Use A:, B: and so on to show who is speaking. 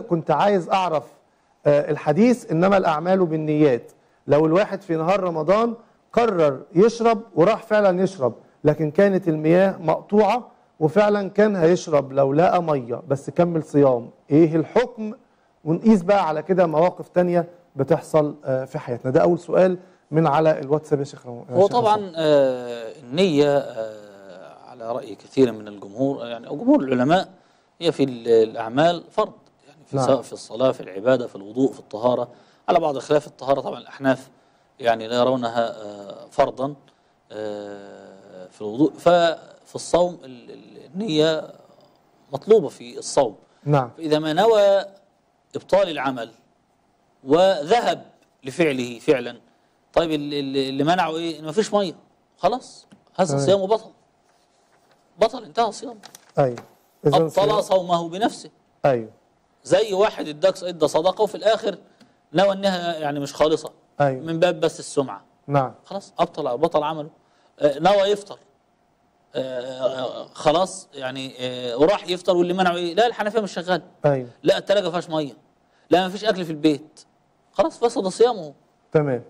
A: كنت عايز أعرف آه، الحديث إنما الأعمال بالنيات. لو الواحد في نهار رمضان قرر يشرب وراح فعلا يشرب لكن كانت المياه مقطوعة وفعلا كان هيشرب لو لقى مية. بس كمل صيام. إيه الحكم؟ ونقيس بقى على كده مواقف تانية بتحصل آه، في حياتنا. ده أول سؤال من على الواتساب يا شيخ رم- يا
B: هو طبعا. آه، النية آه، على رأي كثير من الجمهور. يعني أو جمهور العلماء هي في ال- الأعمال فرض. في
A: نعم.
B: في الصلاة في العبادة في الوضوء في الطهارة. على بعض خلاف الطهارة طبعا الأحناف يعني لا يرونها آه، فرضا آه، في الوضوء. ففي الصوم ال- ال- النية مطلوبة في الصوم.
A: نعم.
B: فإذا ما نوى إبطال العمل وذهب لفعله فعلا طيب اللي, منعه إيه؟ ما فيش مية. خلاص هذا. صيامه بطل. بطل انتهى صيامه
A: إذن
B: أبطل صومه بنفسه.
A: أيوه.
B: زي واحد اداك ادى صدقة وفي الآخر نوى إنها يعني مش خالصة.
A: أيوه.
B: من باب بس السمعة.
A: نعم.
B: خلاص أبطل بطل عمله. آه، نوى يفطر. آه، آه، خلاص يعني وراح يفطر واللي منعه إيه؟ لا الحنفية مش شغال
A: أيوه.
B: لا التلاجة ما فيهاش مية. لا ما فيش أكل في البيت. خلاص فسد صيامه.
A: تمام.